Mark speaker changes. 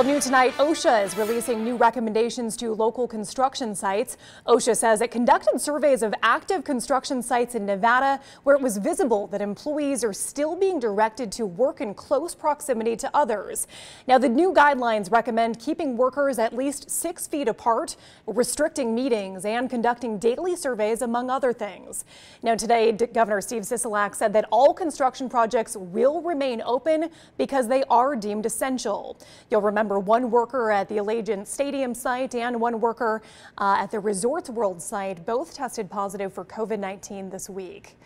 Speaker 1: Well, new tonight, OSHA is releasing new recommendations to local construction sites. OSHA says it conducted surveys of active construction sites in Nevada where it was visible that employees are still being directed to work in close proximity to others. Now, the new guidelines recommend keeping workers at least six feet apart, restricting meetings, and conducting daily surveys, among other things. Now, today, Governor Steve Sisolak said that all construction projects will remain open because they are deemed essential. You'll remember Remember, one worker at the Allegiant Stadium site and one worker uh, at the Resorts World site both tested positive for COVID 19 this week.